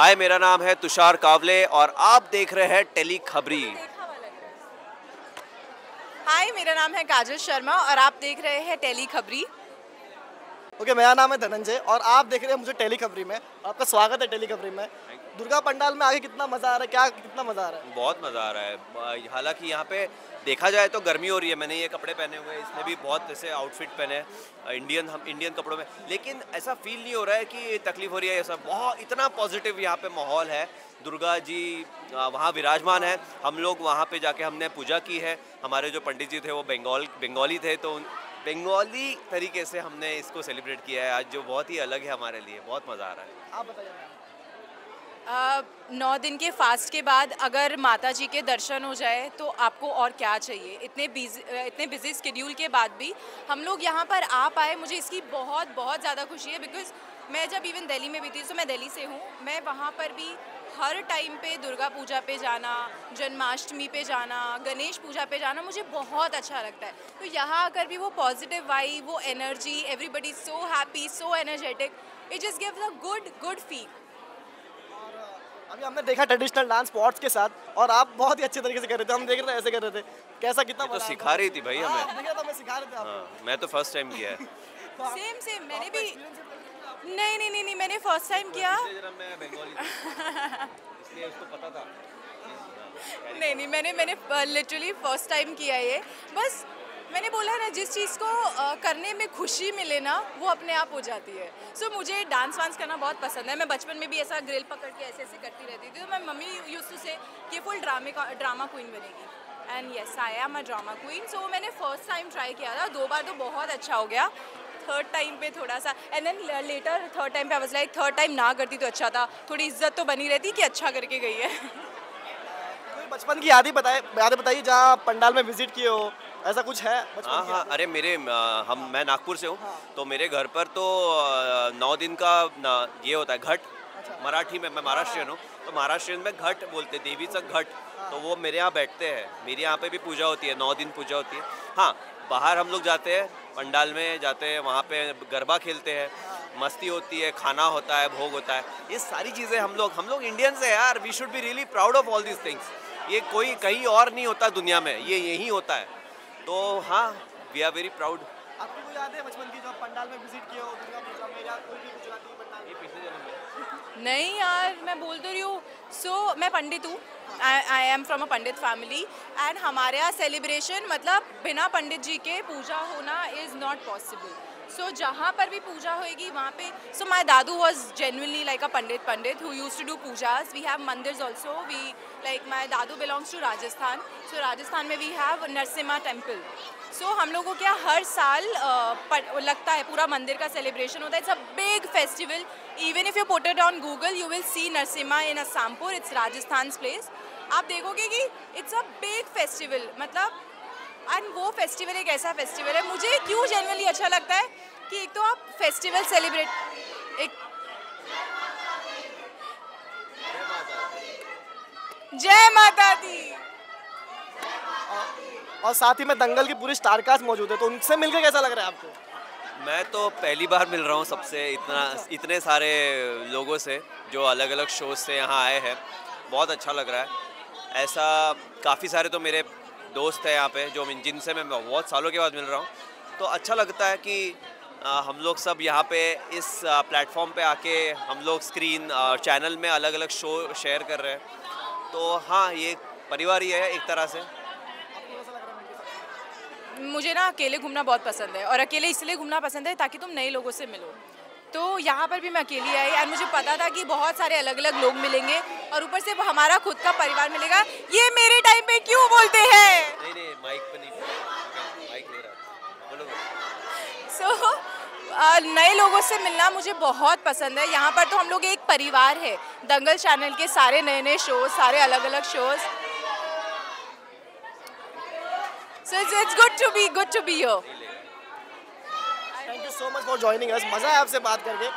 हाय मेरा नाम है तुषार कावले और आप देख रहे हैं टेली खबरी हाय मेरा नाम है काजल शर्मा और आप देख रहे हैं टेली खबरी ओके okay, मेरा नाम है धनंजय और आप देख रहे हैं मुझे टेली खबरी में। आपका स्वागत है टेली खबरी में। दुर्गा पंडाल में आगे कितना मज़ा आ रहा है? क्या कितना मज़ा आ रहा है? बहुत मज़ा आ रहा है। हालाँकि यहाँ पे देखा जाए तो गर्मी हो रही है, मैंने ये कपड़े पहने हुए हैं इसने भी बहुत ऐसे आउटफिट पहने हैं इंडियन हम इंडियन कपड़ों में। लेकिन ऐसा फील नहीं हो रहा है कि तकलीफ़ हो रही है ऐसा बहुत, इतना पॉजिटिव यहाँ पे माहौल है। दुर्गा जी वहाँ विराजमान है। हम लोग वहाँ पे जाके हमने पूजा की है। हमारे जो पंडित जी थे वो बंगाल, बंगाली थे तो बंगाली तरीके से हमने इसको सेलिब्रेट किया है। आज जो बहुत ही अलग है हमारे लिए, बहुत मज़ा आ रहा है। आप बताइए। नौ दिन के फास्ट के बाद अगर माता जी के दर्शन हो जाए तो आपको और क्या चाहिए? इतने बिज़ी इतने बिज़ी स्केड्यूल के बाद भी हम लोग यहाँ पर आ पाए। मुझे इसकी बहुत बहुत ज़्यादा खुशी है बिकॉज़ मैं जब इवन दिल्ली में भी थी तो मैं दिल्ली से हूँ। मैं वहाँ पर भी हर टाइम पे दुर्गा पूजा पे जाना, जन्माष्टमी पे जाना, गणेश पूजा पे जाना मुझे बहुत अच्छा लगता है। तो यहाँ आकर भी वो पॉजिटिव वाई वो energy everybody so happy so energetic it just gives a good good feel अभी हमने देखा ट्रेडिशनल डांस स्पॉट्स के साथ और आप बहुत ही अच्छे तरीके से कर रहे थे। हम देख रहे थे ऐसे कर रहे थे। कैसा कितना तो सिखा रही थी भाई हमें। हाँ, मैं सिखा रहे थे हाँ, मैं तो फ़र्स्ट टाइम किया है। सेम सेम मैंने भी नहीं नहीं नहीं नहीं मैंने फ़र्स्ट टाइम किया। इसलिए उसको पता था। नहीं नहीं मैंने मैंने लिटरली फ़र्स्ट टाइम किया ये। बस बोला ना जिस चीज़ को करने में खुशी मिले ना वो अपने आप हो जाती है। सो so, मुझे डांस वांस करना बहुत पसंद है। मैं बचपन में भी ऐसा ग्रिल पकड़ के ऐसे ऐसे करती रहती थी। तो मैं मम्मी यूज़ टू से कि फुल ड्रामे का ड्रामा क्वीन बनेगी। And yes I am a drama queen so मैंने फ़र्स्ट टाइम ट्राई किया था। दो बार तो बहुत अच्छा हो गया। थर्ड टाइम पे थोड़ा सा and then later third time पे I was like third time ना करती तो अच्छा था। थोड़ी इज़्ज़त तो बनी रहती कि अच्छा करके गई है। बचपन की यादें बताए यादें बताइए जहाँ पंडाल में विज़िट किए हो। ऐसा कुछ है हाँ हाँ अरे मेरे हम मैं नागपुर से हूँ हाँ। तो मेरे घर पर तो नौ दिन का ये होता है घट अच्छा। मराठी में मैं महाराष्ट्रियन हूँ तो महाराष्ट्रियन में घट बोलते देवी से घट हाँ। तो वो मेरे यहाँ बैठते हैं मेरे यहाँ पे भी पूजा होती है नौ दिन पूजा होती है हाँ बाहर हम लोग जाते हैं पंडाल में जाते हैं वहाँ पे गरबा खेलते हैं हाँ। मस्ती होती है खाना होता है भोग होता है ये सारी चीज़ें हम लोग हम लोग इंडियंस हैं यार we should be really proud of all these things ये कोई कहीं और नहीं होता दुनिया में ये यही होता है तो हाँ वी आर वेरी प्राउड आपको कोई याद है बचपन की जब पंडाल में विज़िट किया हो दुर्गा पूजा में या कोई भी गुजराती पंडाल? ये पिछले जन्म में। नहीं यार मैं बोल तो रही हूँ। सो so, मैं पंडित हूँ। I am from a pandit family and हमारे यहाँ सेलिब्रेशन मतलब बिना पंडित जी के पूजा होना is not possible so so, जहाँ पर भी पूजा होएगी वहाँ पे so my Dadu was genuinely like a pandit pandit who used to do pujas we have mandir also we like my Dadu belongs to Rajasthan so Rajasthan में we have Narasimha temple so हम लोगों क्या हर साल uh, लगता है पूरा मंदिर का सेलिब्रेशन होता है। It's a big festival even if you put it on Google you will see Narasimha in Asampur it's Rajasthan place आप देखोगे कि इट्स अ बिग फेस्टिवल मतलब एंड वो फेस्टिवल एक ऐसा फेस्टिवल है। मुझे क्यों जनरली अच्छा लगता है कि एक तो आप फेस्टिवल सेलिब्रेट एक जय माता दी। और साथ ही में दंगल की पूरी स्टारकास्ट मौजूद है तो उनसे मिलकर कैसा लग रहा है आपको? मैं तो पहली बार मिल रहा हूँ सबसे इतना इतने सारे लोगों से जो अलग अलग शोज़ से यहाँ आए हैं। बहुत अच्छा लग रहा है। ऐसा काफ़ी सारे तो मेरे दोस्त है यहाँ पे, जो जिनसे मैं बहुत सालों के बाद मिल रहा हूँ। तो अच्छा लगता है कि हम लोग सब यहाँ पे इस प्लेटफॉर्म पे आके हम लोग स्क्रीन चैनल में अलग अलग शो शेयर कर रहे हैं। तो हाँ ये परिवार ही है एक तरह से। मुझे ना अकेले घूमना बहुत पसंद है और अकेले इसलिए घूमना पसंद है ताकि तुम नए लोगों से मिलो। तो यहाँ पर भी मैं अकेली आई एंड मुझे पता था कि बहुत सारे अलग अलग लोग मिलेंगे और ऊपर से हमारा खुद का परिवार मिलेगा। ये मेरे टाइम पे क्यों बोलते हैं? नहीं नहीं माइक पे माइक ले रहा बोलो सो so, नए लोगों से मिलना मुझे बहुत पसंद है। यहाँ पर तो हम लोग एक परिवार है। दंगल चैनल के सारे नए नए शोज़ सारे अलग अलग shows so it's good to be good to be your thank you so much for joining us मज़ा है आपसे बात करके।